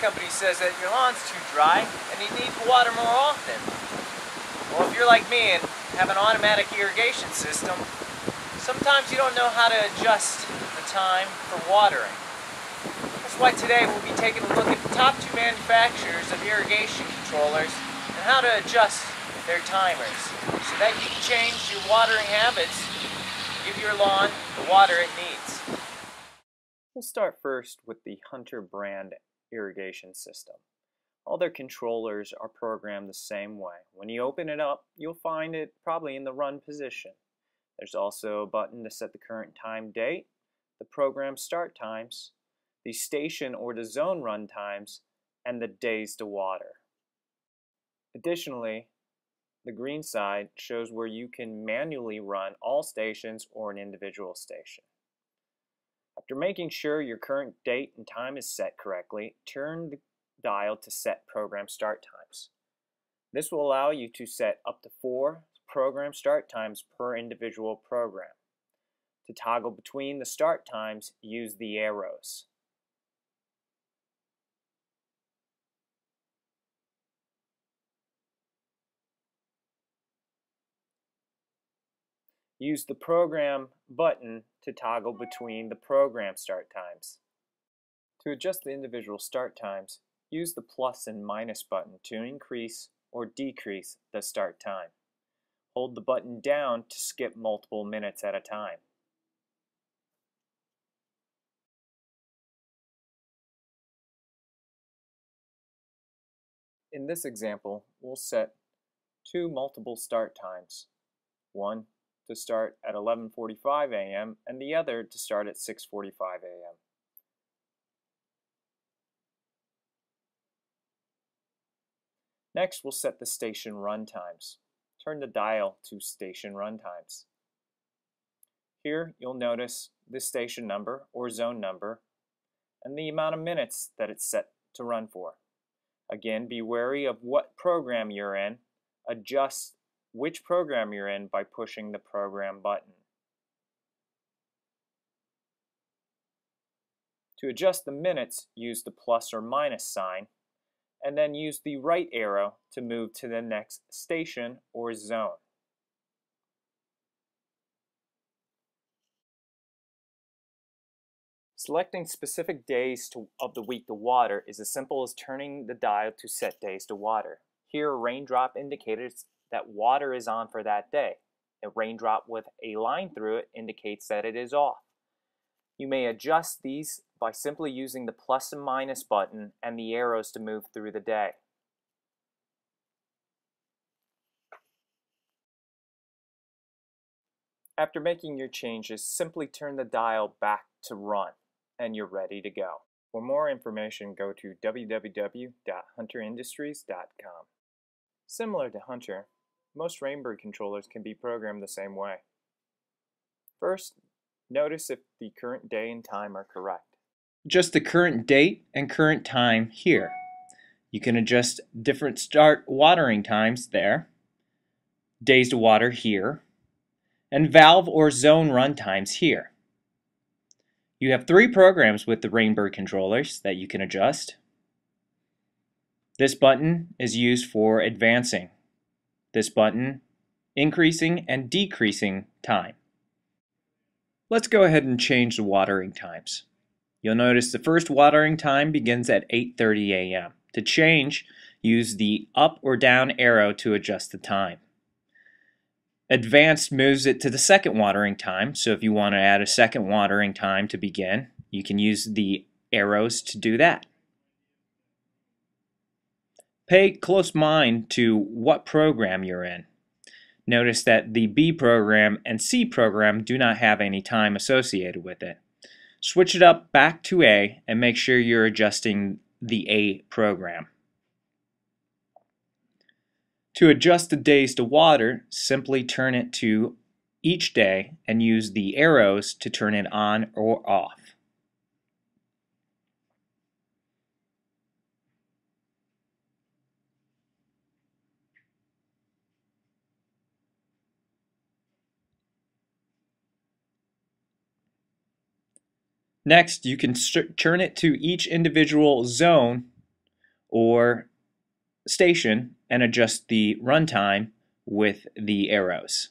company says that your lawn's too dry and you need to water more often. Well, if you're like me and have an automatic irrigation system, sometimes you don't know how to adjust the time for watering. That's why today we'll be taking a look at the top two manufacturers of irrigation controllers and how to adjust their timers so that you can change your watering habits give your lawn the water it needs. We'll start first with the Hunter brand irrigation system. All their controllers are programmed the same way. When you open it up, you'll find it probably in the run position. There's also a button to set the current time date, the program start times, the station or the zone run times, and the days to water. Additionally, the green side shows where you can manually run all stations or an individual station. After making sure your current date and time is set correctly, turn the dial to set program start times. This will allow you to set up to four program start times per individual program. To toggle between the start times, use the arrows. Use the Program button to toggle between the program start times. To adjust the individual start times, use the plus and minus button to increase or decrease the start time. Hold the button down to skip multiple minutes at a time. In this example, we'll set two multiple start times, one to start at 11.45 a.m. and the other to start at 6.45 a.m. Next, we'll set the station run times. Turn the dial to station run times. Here, you'll notice the station number or zone number and the amount of minutes that it's set to run for. Again, be wary of what program you're in. Adjust which program you're in by pushing the program button. To adjust the minutes, use the plus or minus sign, and then use the right arrow to move to the next station or zone. Selecting specific days to, of the week to water is as simple as turning the dial to set days to water. Here, raindrop indicates that water is on for that day. A raindrop with a line through it indicates that it is off. You may adjust these by simply using the plus and minus button and the arrows to move through the day. After making your changes, simply turn the dial back to run and you're ready to go. For more information, go to www.hunterindustries.com. Similar to Hunter, most Rainbird controllers can be programmed the same way. First, notice if the current day and time are correct. Just the current date and current time here. You can adjust different start watering times there, days to water here, and valve or zone run times here. You have three programs with the Rainbird controllers that you can adjust. This button is used for advancing this button, increasing and decreasing time. Let's go ahead and change the watering times. You'll notice the first watering time begins at 8.30 a.m. To change, use the up or down arrow to adjust the time. Advanced moves it to the second watering time, so if you want to add a second watering time to begin, you can use the arrows to do that. Pay close mind to what program you're in. Notice that the B program and C program do not have any time associated with it. Switch it up back to A and make sure you're adjusting the A program. To adjust the days to water, simply turn it to each day and use the arrows to turn it on or off. Next, you can turn it to each individual zone or station and adjust the runtime with the arrows.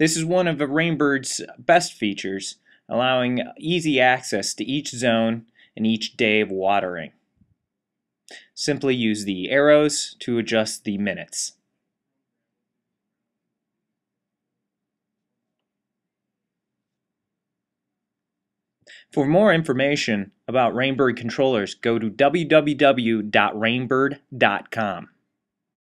This is one of the Rainbird's best features, allowing easy access to each zone and each day of watering. Simply use the arrows to adjust the minutes. For more information about Rainbird controllers, go to www.rainbird.com.